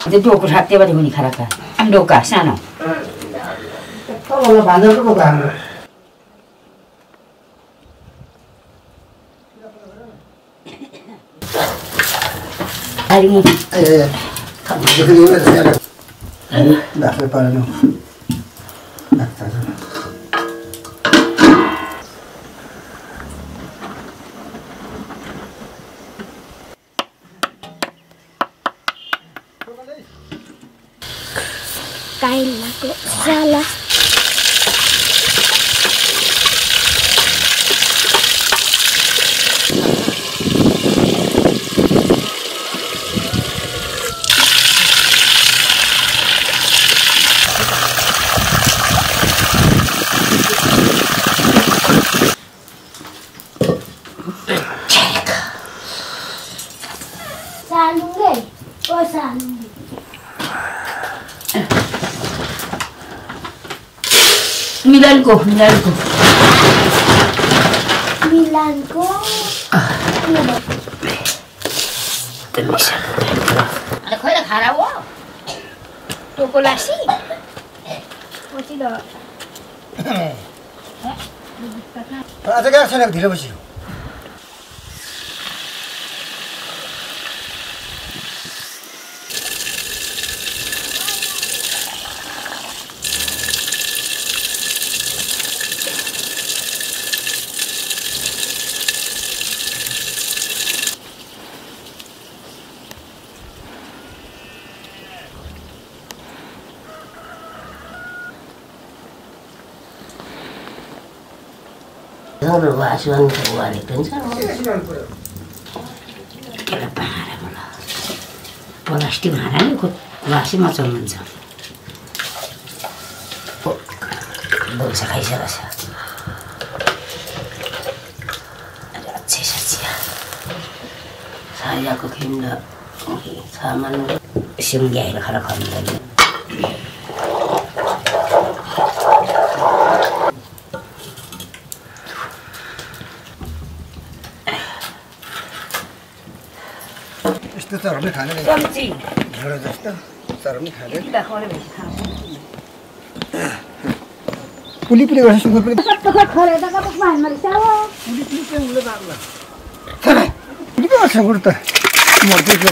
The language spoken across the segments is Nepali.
त्यो डोको साथीबाट हुने खालका डोका सानो। ए Blanco, blanco. Blanco. Ah. Permiso. Ale kojra khara wo. Toko lasi. Pochi do. আচ্ছা কেন ছেলে ধীরে বসিও आसुवानको हाल्दैछ प्लास्टिक हार्लासी मचाउनुहुन्छ खाइसके अची साको फिम ल सामान सिउँ ल्याएर खाएर खानु रहेछ Kamci. ढेँडो जस्तो kau lebih tahu. Puli Puli गर्छ सुँगुर पनि. पुली चाहिँ पो गर्छ सुँगुर त मर्दै छ।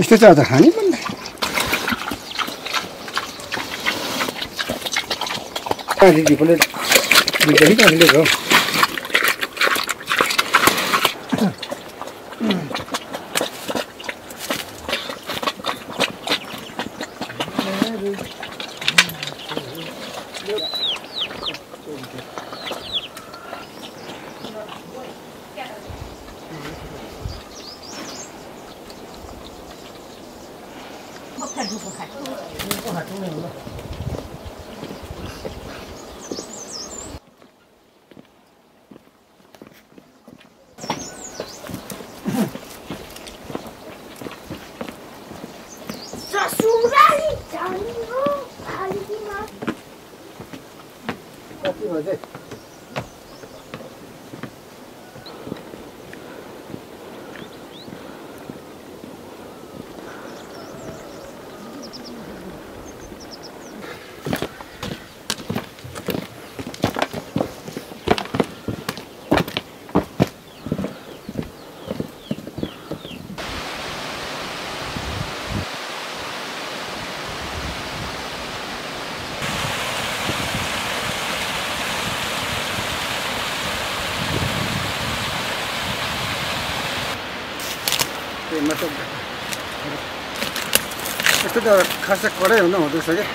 यस्तो चरा त खानै Didi, ponle. Mi carita, ponle todo. 歩きます。त्यो मतलब यस्तो त खासै कडै हुँदो रहेछ क्या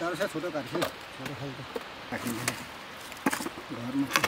दाल सायद छोटो काट्छु छोटो खालको काटिन्छ घरमा है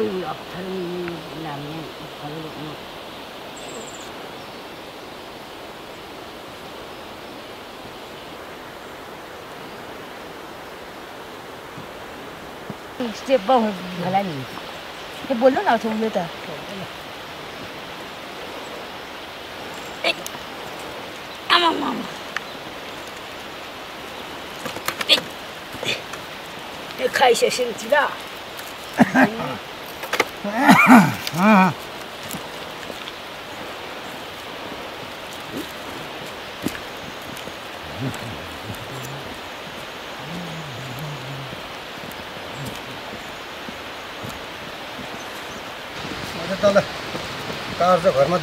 Uy, aferin namanya kalau mau step भयो होला नि ए बोल्नु न उयो त त्यो खाइसकेपछि अन्त तल कार चाहिँ घरमा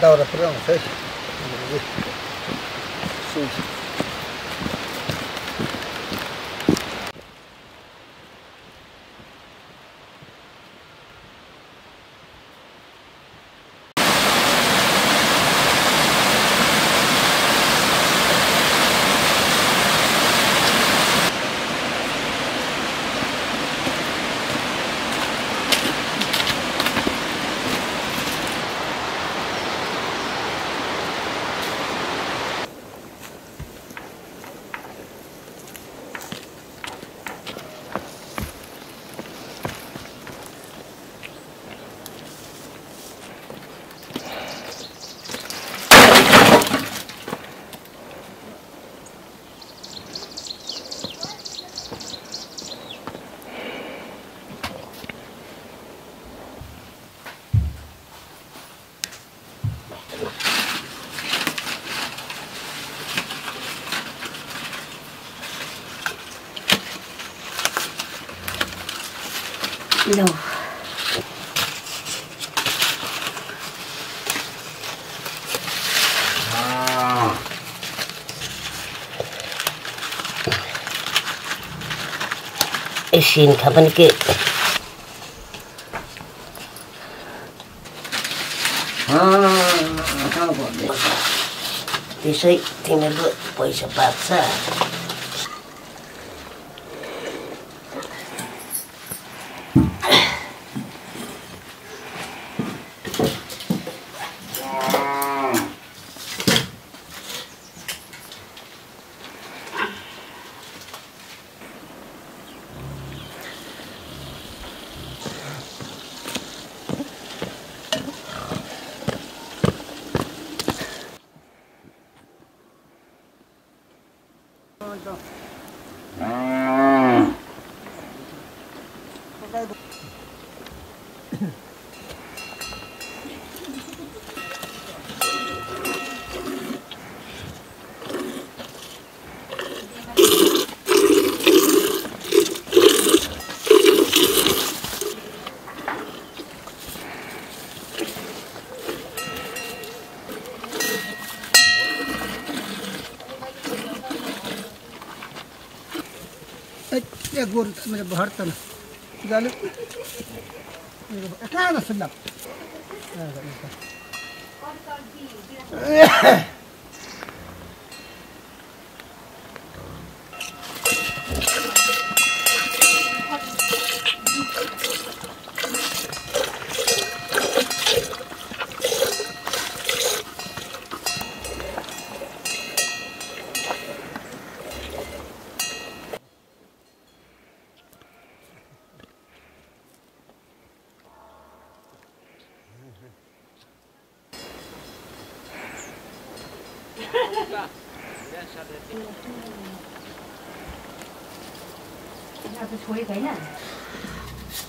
Pa ni Kit. त्यसै तिमीहरूको पैसा पाक्छ एक गोर म्हणजे भरतं झालं काय ना छोडेको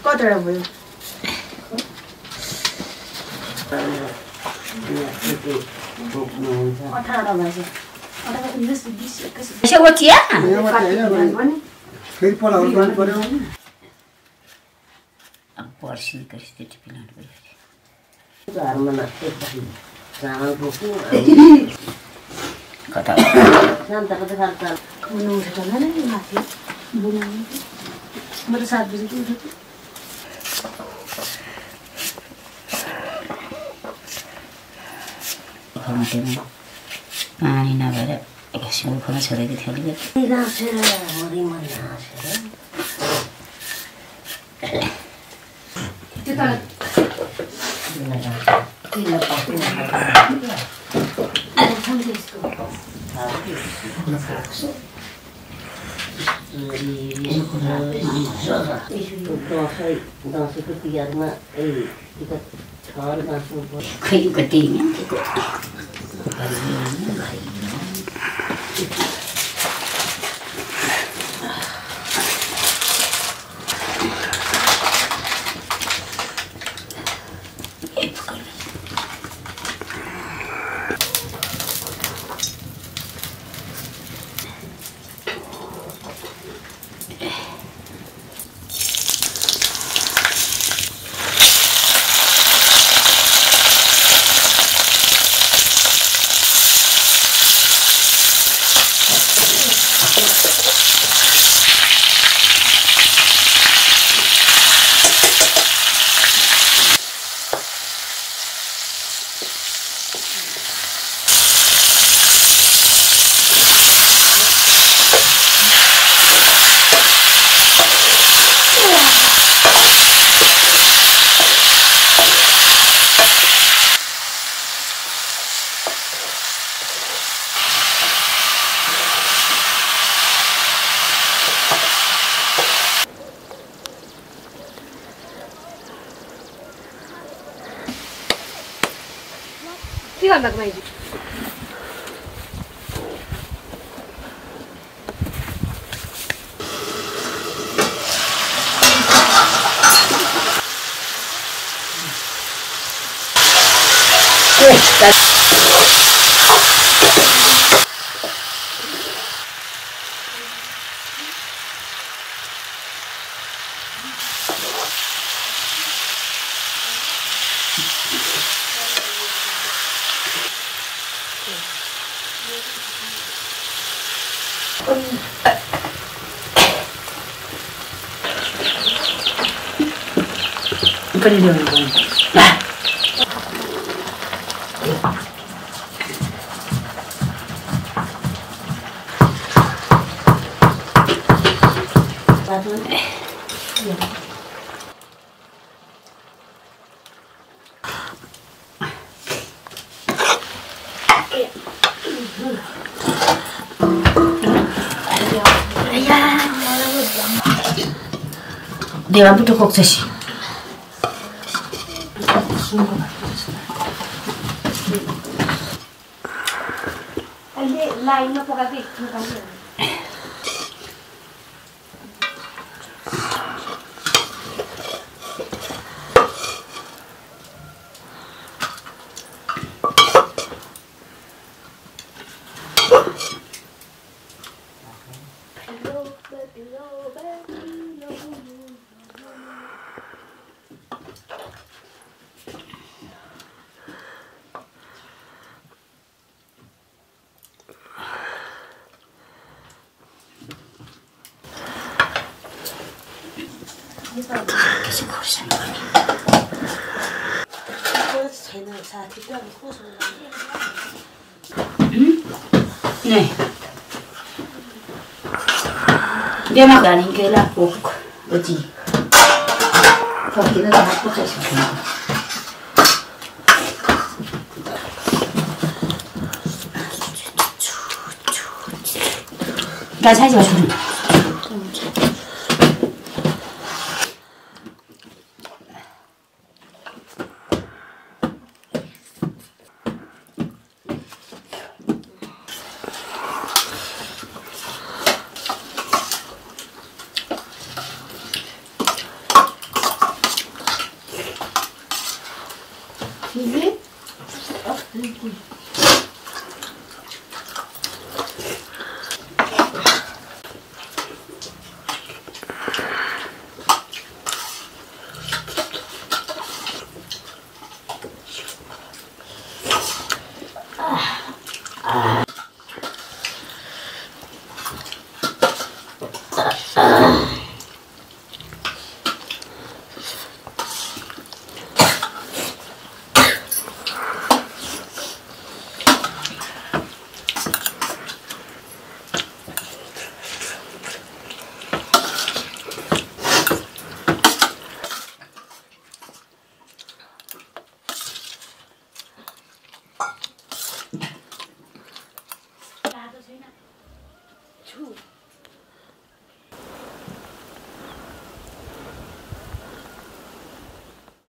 कतिवटा भयो अठारवटा भएछ पर्सि लानु पऱ्यो घरमा नाच्दै चामल बोक्नु कता शान्ताको त खालि चाल खानु उठेको छैन नि माथि बनाउनु म त सात बजी उठेको माटोमा पानी नभएर एकछिन खोला छोडेको थियो अलिकति Kayu ketingin, kayu ketingin. तल दसैँ दसैँको तिहारमा 끓이려는 건. 내가 부터 곡사시. Lá ainda por causa disso, não caminho. này để mà gắn hình cái là buộc ở gì và cái là nó có thể sử dụng cái sai rồi